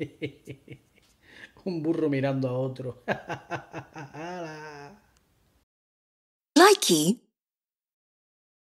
Un burro mirando a otro.